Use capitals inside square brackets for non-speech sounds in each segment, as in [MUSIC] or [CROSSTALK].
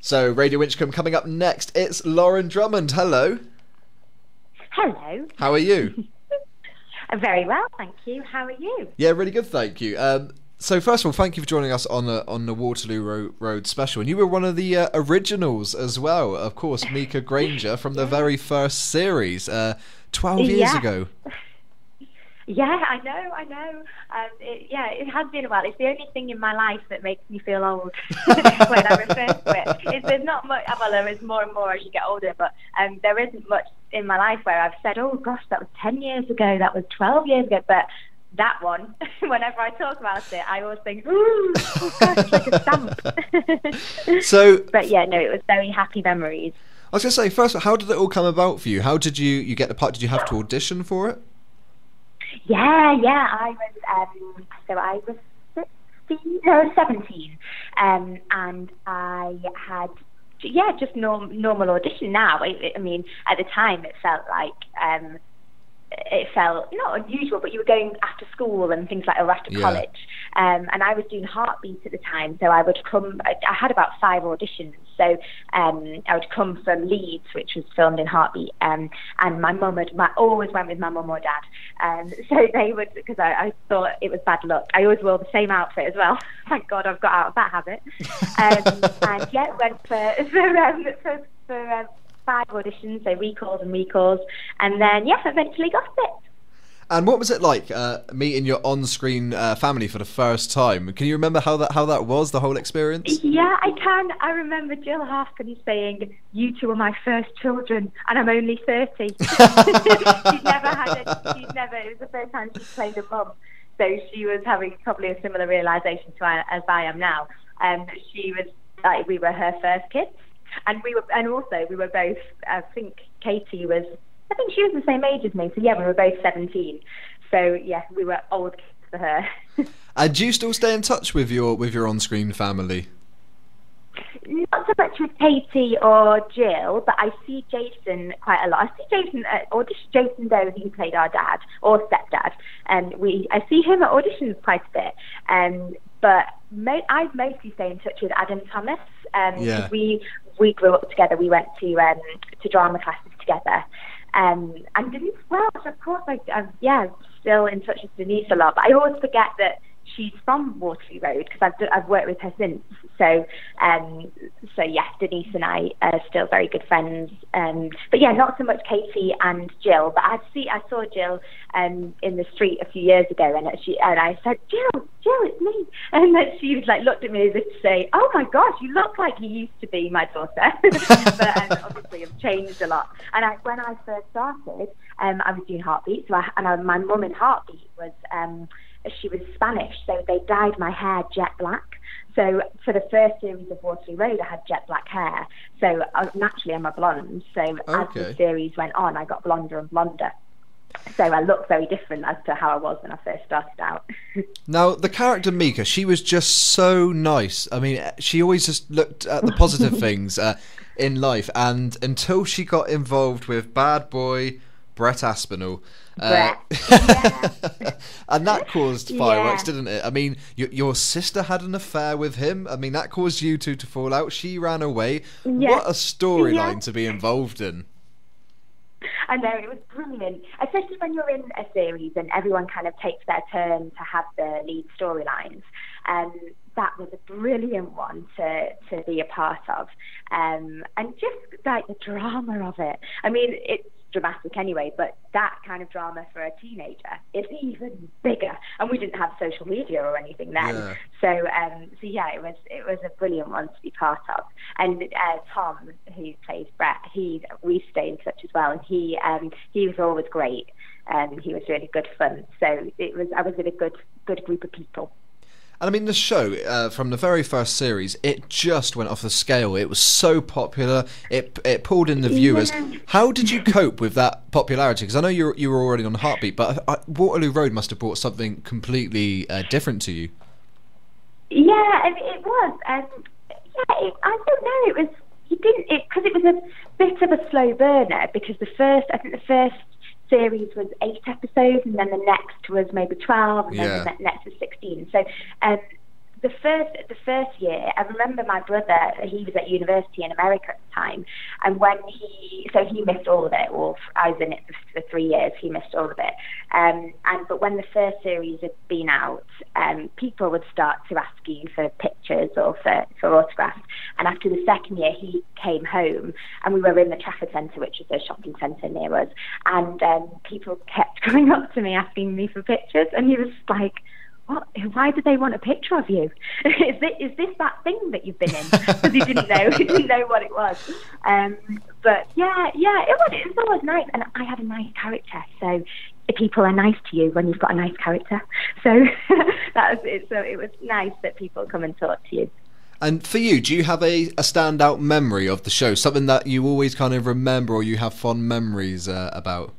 So, Radio Winchcombe coming up next. It's Lauren Drummond. Hello. Hello. How are you? [LAUGHS] Very well, thank you. How are you? Yeah, really good, thank you. Um, so, first of all, thank you for joining us on the on the Waterloo Road, Road special. And you were one of the uh, originals as well, of course, Mika Granger from the [LAUGHS] very first series, uh, twelve years Yeah. ago. [LAUGHS] Yeah, I know, I know. Um, it, yeah, it has been a while. It's the only thing in my life that makes me feel old [LAUGHS] when I refer to it. It's, there's not much, well, there is more and more as you get older, but um, there isn't much in my life where I've said, oh gosh, that was 10 years ago, that was 12 years ago, but that one, [LAUGHS] whenever I talk about it, I always think, ooh, oh gosh, like a stamp. [LAUGHS] So, but yeah, no, it was very happy memories. I was going to say, first, how did it all come about for you? How did you, you get the part? Did you have to audition for it? Yeah, yeah. I was um, so I was sixteen, no, seventeen, um, and I had yeah, just norm, normal audition. Now, I, I mean, at the time, it felt like um, it felt not unusual, but you were going after school and things like or after Yeah. college. Um, and I was doing Heartbeat at the time, so I would come. I, I had about five auditions, so um, I would come from Leeds, which was filmed in Heartbeat, um, and my mum had my, always went with my mum or dad. Um, [LAUGHS] so they would because I, I thought it was bad luck. I always wore the same outfit as well. [LAUGHS] Thank God I've got out of that habit. [LAUGHS] Um, and yeah, went for for, um, for, for um, five auditions, so recalls and recalls, and then yeah, eventually got it. And what was it like uh, meeting your on-screen uh, family for the first time? Can you remember how that how that was, the whole experience? Yeah, I can. I remember Jill Halfpenny saying, "You two are my first children, and I'm only 30. [LAUGHS] she'd never had a. She'd never. It was the first time she played a mum, so she was having probably a similar realization to I, as I am now. Um, she was like we were her first kids, and we were, and also we were both. I think Katie was. I think she was the same age as me, so yeah, we were both 17. So yeah, we were old kids for her. [LAUGHS] And do you still stay in touch with your with your on-screen family? Not so much with Katie or Jill, but I see Jason quite a lot. I see Jason at audition. Jason Done, who played our dad or stepdad, and we I see him at auditions quite a bit. Um, but mo- I mostly stay in touch with Adam Thomas. Um, Yeah. we we grew up together. We went to um, to drama classes together. Um, and Denise Welch, of course, I, I'm yeah still in touch with Denise a lot. But I always forget that she's from Waterloo Road because I've, I've worked with her since. So, um, so yes, Denise and I are still very good friends. Um, but yeah, not so much Katie and Jill. But I see, I saw Jill um, in the street a few years ago, and she and I said, Jill, Jill, it's me. [LAUGHS] And then she was like, looked at me as if to say, Oh my gosh, you look like you used to be my daughter. [LAUGHS] but um, [LAUGHS] obviously, I've changed a lot. And I, when I first started, um, I was doing Heartbeat, so I, and I, my mum in Heartbeat was. Um, she was Spanish, so they dyed my hair jet black. So for the first series of Waterloo Road, I had jet black hair. So uh, naturally, I'm a blonde. So as the series went on, I got blonder and blonder. So I look very different as to how I was when I first started out. [LAUGHS] Now, the character Mika, she was just so nice. I mean, she always just looked at the positive [LAUGHS] things uh, in life, and until she got involved with bad boy Brett Aspinall. uh, [LAUGHS] and that caused fireworks, Yeah. didn't it? I mean, your, your sister had an affair with him. I mean, that caused you two to fall out. She ran away. Yeah. What a storyline to be involved in. I know it was brilliant, especially when you're in a series and everyone kind of takes their turn to have the lead storylines. Um, that was a brilliant one to to be a part of, um, and just like the drama of it. I mean, it's dramatic anyway, but that kind of drama for a teenager is even bigger. And we didn't have social media or anything then, Yeah. so um, so yeah, it was it was a brilliant one to be part of. And uh, Tom, who plays Brett, he we stay in touch as well, and he um, he was always great. Um, he was really good fun. So it was I was with a good good group of people. And I mean, the show uh, from the very first series, it just went off the scale. It was so popular. It it pulled in the viewers. Yeah. How did you cope with that popularity? Because I know you were, you were already on Heartbeat, but uh, Waterloo Road must have brought something completely uh, different to you. Yeah, and it was. Um, yeah, it, I don't know. It was. You didn't it because it was a bit of a slow burner because the first I think the first series was eight episodes and then the next was maybe twelve and Yeah. then the next was sixteen. So um, the first the first year, I remember my brother. He was at university in America at the time, and when he so he missed all of it. Or I was in it for, for three years. He missed all of it. Um, and but when the first series had been out, um, people would start to ask you for pictures or for for autographs. And after the second year, he came home, and we were in the Trafford Centre, which is a shopping centre near us, and um, people kept [LAUGHS] coming up to me asking me for pictures, and he was like what? Why did they want a picture of you? [LAUGHS] is, this, is this that thing that you've been in? [LAUGHS] Because he didn't know, [LAUGHS] he didn't know what it was. Um, but yeah, yeah, it was. It was always nice, and I had a nice character, so people are nice to you when you've got a nice character. So that was it. So it was nice that people come and talk to you. And for you, do you have a, a standout memory of the show? Something that you always kind of remember or you have fond memories uh, about?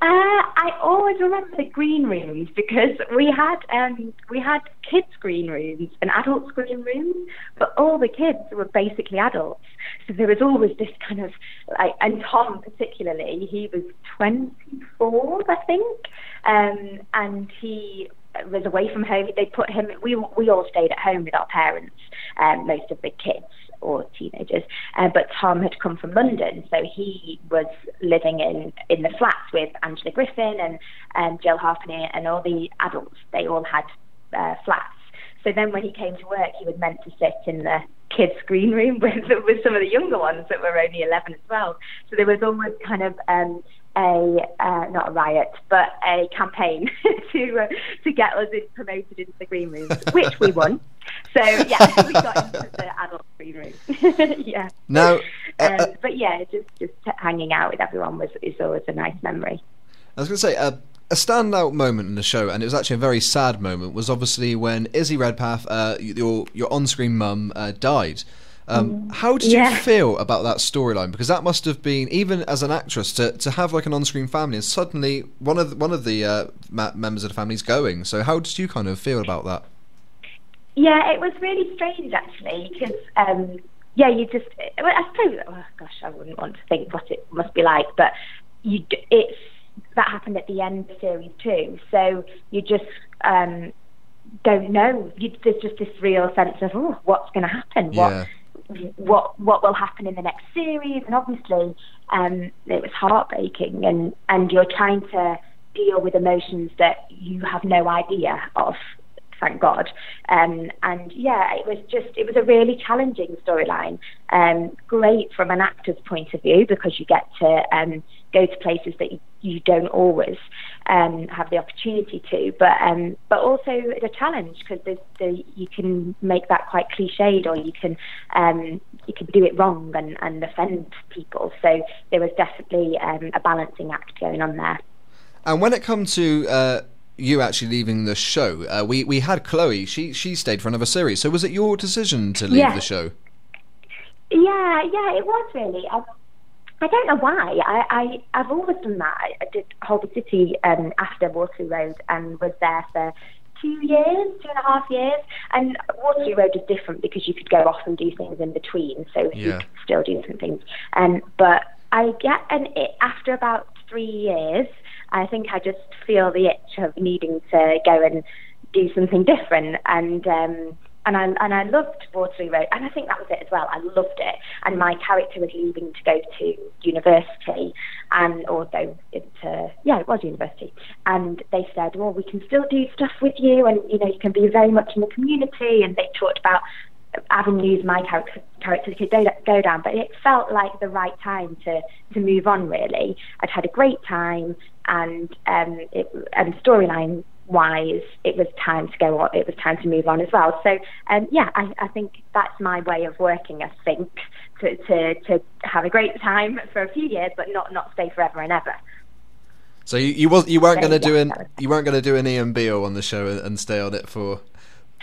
Uh, I always remember the green rooms because we had um, we had kids' green rooms and adults' green rooms, but all the kids were basically adults. So there was always this kind of like, and Tom particularly, he was 24, I think, um, and he was away from home. They put him. We we all stayed at home with our parents, um, most of the kids or teenagers. Uh, but Tom had come from London, so he was living in in the flats with Angela Griffin and and Jill Halfpenny and all the adults. They all had uh, flats. So then when he came to work, he was meant to sit in the kids' green room [LAUGHS] with with some of the younger ones that were only 11 as well. So there was almost kind of um, a uh, not a riot, but a campaign [LAUGHS] to uh, to get us promoted into the green room, which we won. So yeah, we got into the adult green room. [LAUGHS] yeah. No. uh, um, but yeah, just just hanging out with everyone was is always a nice memory. I was going to say. Uh, a standout moment in the show, and it was actually a very sad moment, was obviously when Izzy Redpath, uh, your your on-screen mum, uh, died. Um, mm. how did yeah. you feel about that storyline? Because that must have been, even as an actress, to, to have like an on-screen family, and suddenly one of the, one of the uh, members of the family is going. So how did you kind of feel about that? Yeah, it was really strange actually, because um, yeah, you just I suppose oh gosh, I wouldn't want to think what it must be like, but you it's that happened at the end of series two, so you just um, don't know. You, there's just this real sense of oh, what's going to happen? Yeah. What what what will happen in the next series, and obviously um, it was heartbreaking, and and you're trying to deal with emotions that you have no idea of. Thank God, um, and yeah, it was just it was a really challenging storyline. Um, great from an actor's point of view because you get to um, go to places that you, you don't always um, have the opportunity to. But um, but also the challenge because the, the, you can make that quite cliched, or you can um, you can do it wrong and, and offend people. So there was definitely a balancing act going on there. And when it comes to uh, you actually leaving the show, uh, we we had Chloe. She she stayed for another series. So was it your decision to leave yeah. the show? Yeah, yeah, it was really. I, I don't know why. I, I I've always done that. I did Holby City um, after Waterloo Road and was there for two years, two and a half years. And Waterloo Road is different because you could go off and do things in between, so yeah. you could still do some things. Um, but I get an it after about three years. I think I just feel the itch of needing to go and do something different and. Um, and I and I loved Waterloo Road, and I think that was it as well. I loved it, and my character was leaving to go to university, and or go into yeah, it was university, and they said, well, we can still do stuff with you, and you know, you can be very much in the community, and they talked about avenues my character could go, go down, but it felt like the right time to to move on. Really, I'd had a great time, and um, it, and storyline wise, it was time to go on. It was time to move on as well. So, um, yeah, I, I think that's my way of working. I think to, to to have a great time for a few years, but not not stay forever and ever. So you you, was, you weren't so, going to yeah, do an you weren't going to do an Beale on the show and, and stay on it for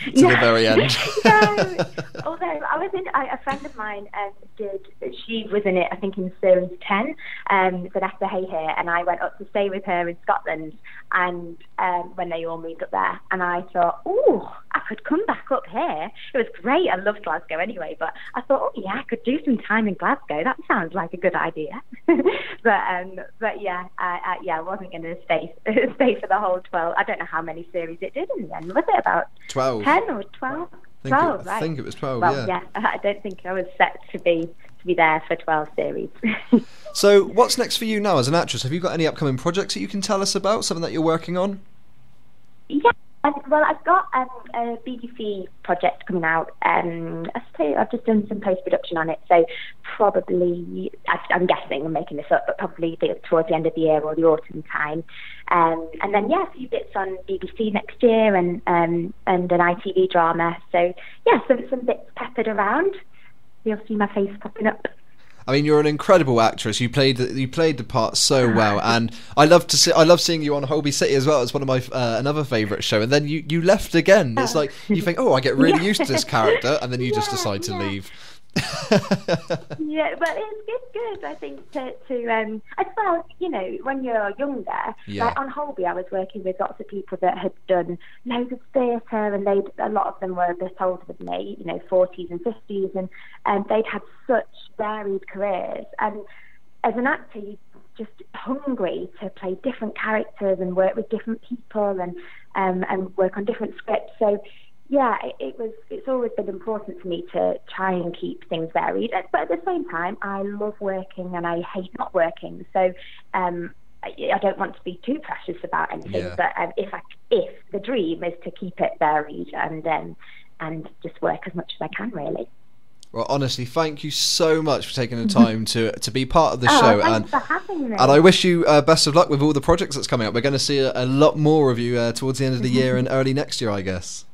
to no. the very end. [LAUGHS] no. Although I was in, I, a friend of mine um, did. She was in it, I think, in series ten. Um, Vanessa Hehir, and I went up to stay with her in Scotland. And um, when they all moved up there, and I thought, oh I could come back up here. It was great. I loved Glasgow anyway, but I thought, oh yeah, I could do some time in Glasgow. That sounds like a good idea. [LAUGHS] but um, but yeah, I, I, yeah, I wasn't going to stay [LAUGHS] stay for the whole twelve. I don't know how many series it did in the end. Was it about twelve? Ten or twelve? I think, 12, it, I think it was twelve. Well, yeah. yeah, I don't think I was set to be to be there for twelve series. [LAUGHS] so, what's next for you now as an actress? Have you got any upcoming projects that you can tell us about? Something that you're working on? Yeah, um, well, I've got um, a BBC project coming out. Um, I've just done some post production on it, so probably I, am guessing I'm making this up, but probably towards the end of the year or the autumn time. Um, and then yeah, a few bits on BBC next year, and um, and an ITV drama. So yeah, some some bits peppered around. You'll see my face popping up. I mean, you're an incredible actress. You played you played the part so well, and I love to see. I love seeing you on Holby City as well. It's one of my uh, another favourite show. And then you you left again. It's like you think, oh, I get really yeah. used to this [LAUGHS] character, and then you yeah, just decide to yeah. leave. [LAUGHS] yeah, but it's, it's good. I think to to um as well. You know, when you're younger, yeah. like on Holby, I was working with lots of people that had done loads of theatre, and they a lot of them were a bit older than me. You know, forties and fifties, and and they'd had such varied careers. And as an actor, you just hungry to play different characters and work with different people and um, and work on different scripts. So yeah, it, it, was. It's always been important for me to try and keep things varied, but at the same time, I love working and I hate not working. So um, I, I, don't want to be too precious about anything. Yeah. But um, if I, if the dream is to keep it varied and um, and just work as much as I can, really. Well, honestly, thank you so much for taking the time to to be part of the [LAUGHS] oh, show, and and I wish you uh, best of luck with all the projects that's coming up. We're going to see a, a lot more of you uh, towards the end of the year and early next year, I guess.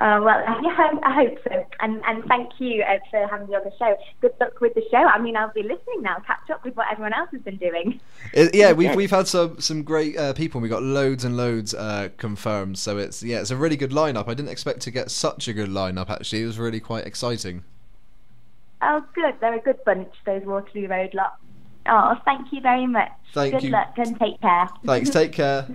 Uh, well, yeah, [LAUGHS] I hope so. And and thank you uh, for having me on the show. Good luck with the show. I mean, I'll be listening now, catch up with what everyone else has been doing. It, yeah, [LAUGHS] we've we've had some some great uh, people. We've got loads and loads uh, confirmed. So it's yeah, it's a really good lineup. I didn't expect to get such a good lineup. Actually, it was really quite exciting. Oh, good. They're a good bunch. Those Waterloo Road lot. Oh, thank you very much. Thank good you. luck and take care. Thanks. Take [LAUGHS] care.